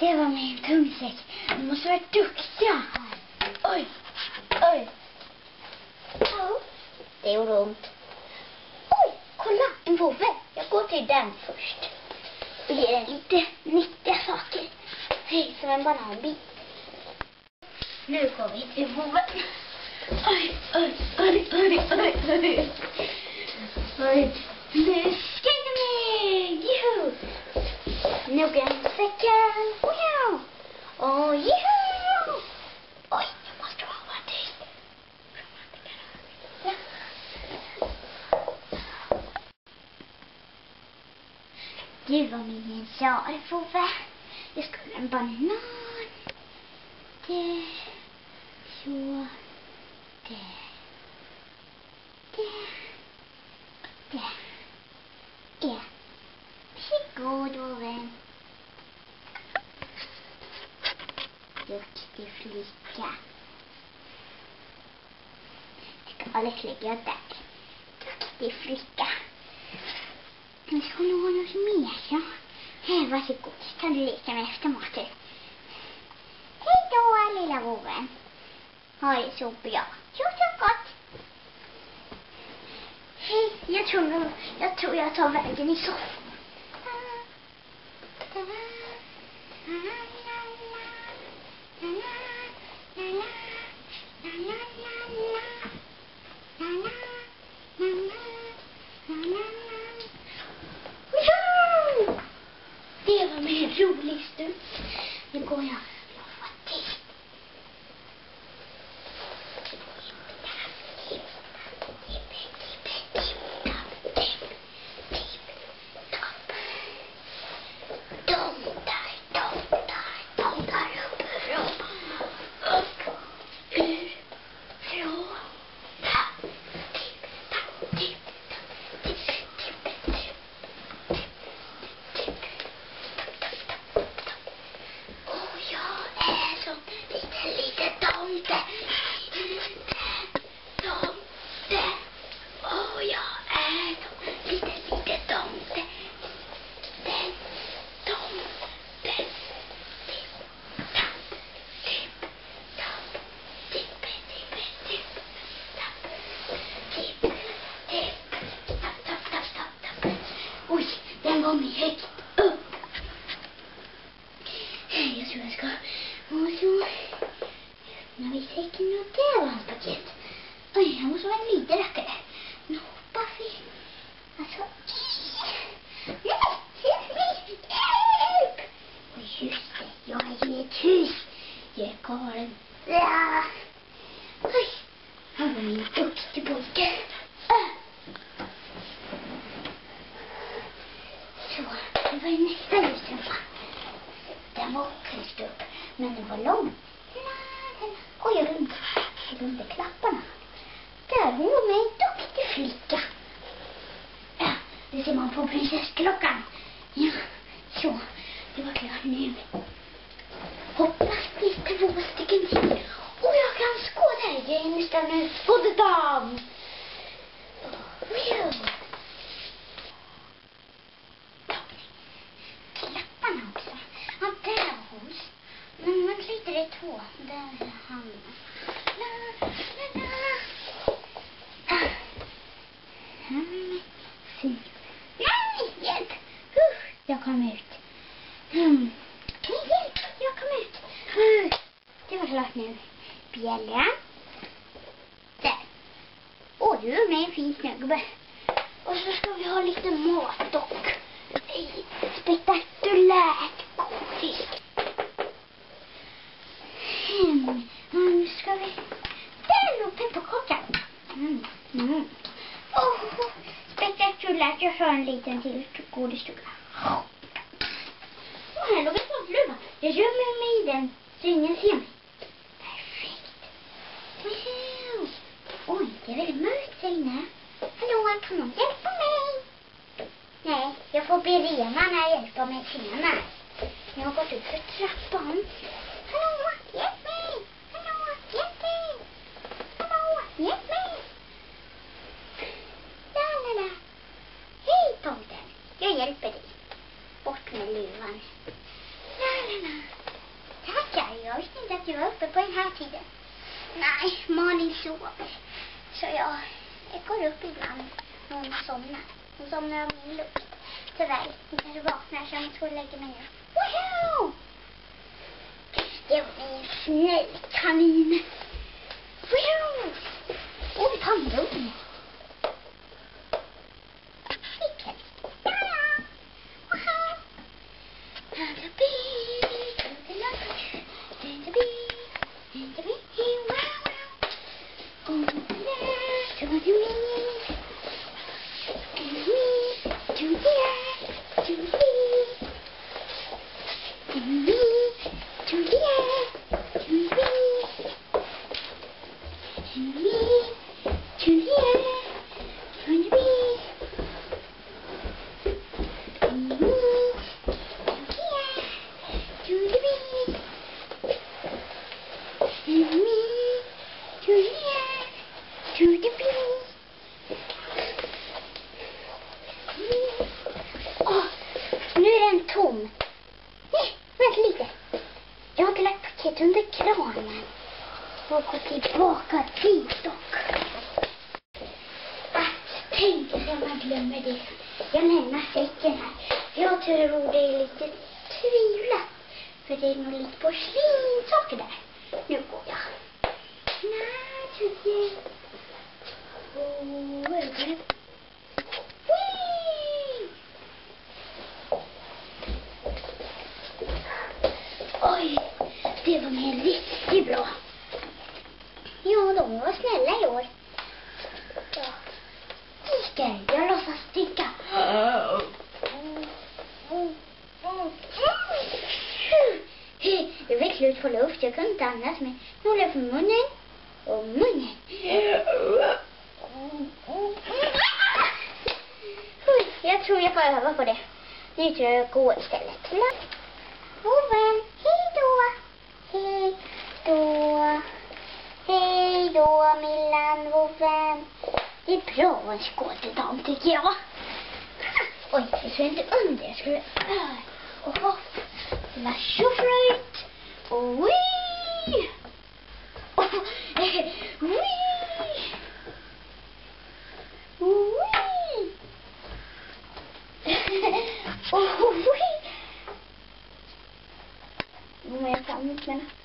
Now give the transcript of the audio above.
Det var min tungsäck. Vi måste vara duktiga. Oj, oj. Ja, Det gjorde ont. Oj, kolla en vovve. Jag går till den först. Och ger den lite nyttiga saker. Hej, som en bananbit. Nu går vi till vovven. Oj, oj, oj, oj, oj, oj. Oj, nu springer mig! Juhu! Nog en säcken. Wow! Och juhu! Oj, jag måste vara tyst. Ja. Gud vad min sa det vovve. Jag skulle en banan. Det. Så. Det. Det. Det. Det. Varsågod vovven. Duktig flicka. Skalet lägger där. Duktig flicka. Nu ska du ha något mer, ja. Här, varsågod. Kan du leka med efter maten? Hej då, lilla vovven. Ha det så bra. Jo, så gott. Hej, jag tror, jag tror jag tar vägen i soffan. Det var min rolig stund. Nu går jag. Jag får vara tyst. De där, de där, de där uppifrån. Upp, ur, från. Tapp, tipp, tapp, tipp, tapp, tipp, tipp, tipp, tipp, tipp, tapp, tapp, tapp, tapp. Och jag är som liten, liten tomte. Tomte. Och jag är som liten, liten tomte. Den tomten. Tipp, tapp, tipp, tapp, tipp, tipp, tipp, tapp, tipp, tipp, tapp, tapp, tapp, tapp, tapp. Oj, den var med högt upp. Jag tror jag ska... Och så öppnar vi säcken och där var hans paket. Oj, jag måste vara en liten rackare. Nu hoppar vi. Alltså... Nej! Hjälp mig! Hjälp! Och just det, jag är i ett hus. Jag är galen. Ja. Oj, han var min duktig pojke. Ah. Så, det liten nästa. Den var högst upp, men den var lång. Oj, jag glömde, jag glömde klapparna. Där, hon var med en duktig flicka. Ja, det ser man på prinsessklockan. Ja, så. Det var klart nu. Hoppas lite två stycken till. Och jag kan skåda. Jag är nästan skådedam. dam. Klapparna också. Ja, där var hon. Men man lite. Där är han. Fint. Nej, hjälp! Jag kom ut. Mm. Hjälp! Jag kom ut. Uh, det var klart nu. Bjällran. Där. Åh, du är med en fin snögubbe. Och så ska vi ha lite mat och spektakulärt godis. Mm, nu ska vi... Där låg pepparkakan. Mm, mm. Oh, spektakulärt. Jag sa en liten till godisstuga. Och här låg en tomteluva. Jag gömmer mig i den så ingen ser mig. Perfekt. Wow. Oj, det är väldigt mörkt här inne. Hallå, kan någon hjälpa mig? Nej, jag får be renarna hjälpa mig senare. Jag har gått ut för trappan. Hallå, hjälp mig! Hallå, hjälp mig! Hallå, hjälp mig! La, la, la. Hej, tomten. Jag hjälper dig. Bort med luvan. Lärarna! Tackar. Jag visste inte att du var uppe på den här tiden. Nej, Malin sover. Så jag, jag går upp ibland när hon somnar. Hon somnar av min lukt. Tyvärr. Hon kanske vaknar så jag måste gå och lägga mig nu. Woho! Det var en snäll kanin. Woho! Och en. Barnen. Och gå tillbaka dit dock. Att! tänk att man glömmer det. Jag lämnar säcken här. Jag tror det är lite tvivlat. För det är nog lite porslinssaker där. Nu går jag. Nej, tio. Åh, vad är det? Whee! Oj, det var med riktigt bra. Ja, de var snälla i år. Ja. Jag låtsas sticka. Jag fick slut på luft. Jag kunde inte andas mer. Nu håller jag för munnen. Och munnen. Jag tror jag får öva på det. Nu tror jag jag går istället. blå Milanvåfen. Det är bra en skål till dem tycker jag. Oj, jag skulle inte under. Jag skulle... Åh, Lasjofröjt. Och wii! Oh, wii! Wii! Oh, wii! Nu är jag framme, snälla.